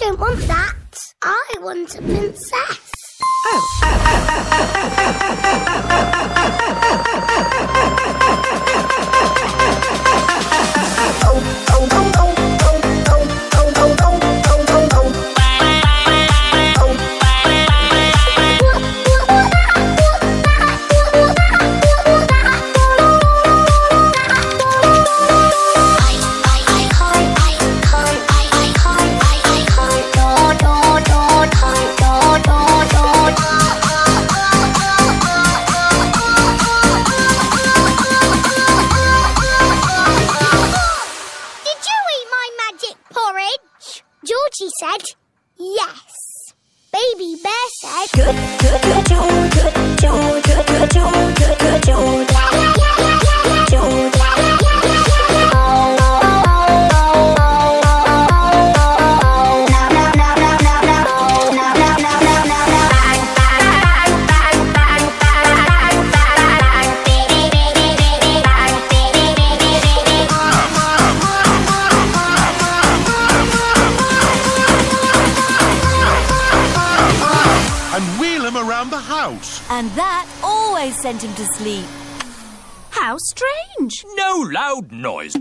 don't want that. I want a princess. Baby Bear said good, good, good, good, house. And that always sent him to sleep. How strange. No loud noise.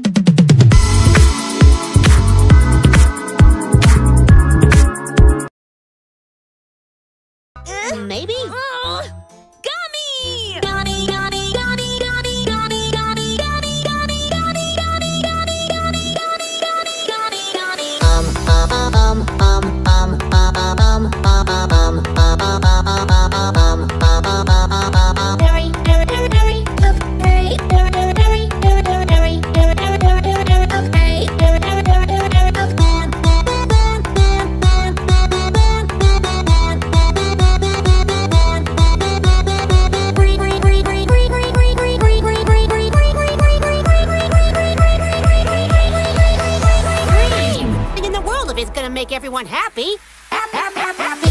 is gonna make everyone happy. happy, happy, happy.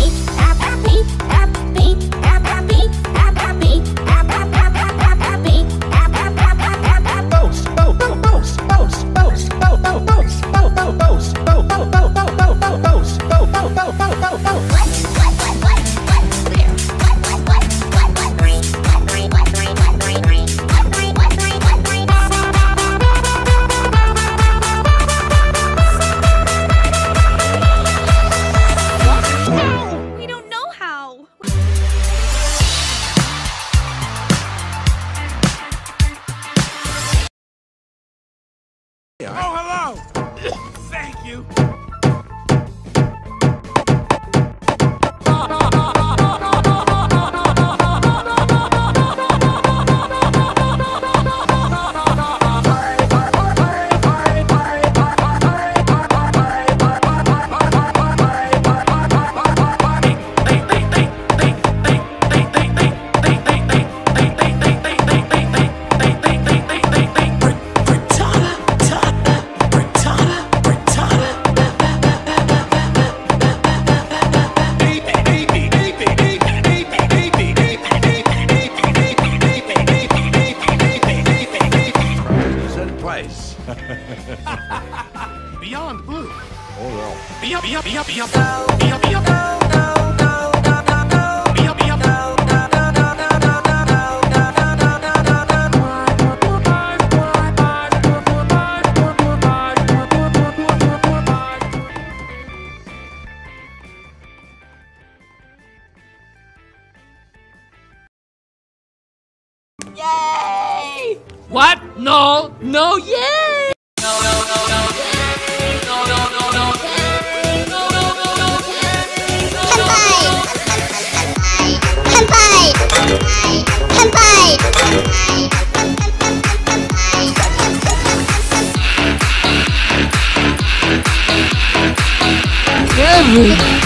Place. Beyond blue. Oh well. Beyond, beyond, beyond, beyond, beyond, beyond. Beyond, beyond. What? No, no, yay! No, no, no, no, yay!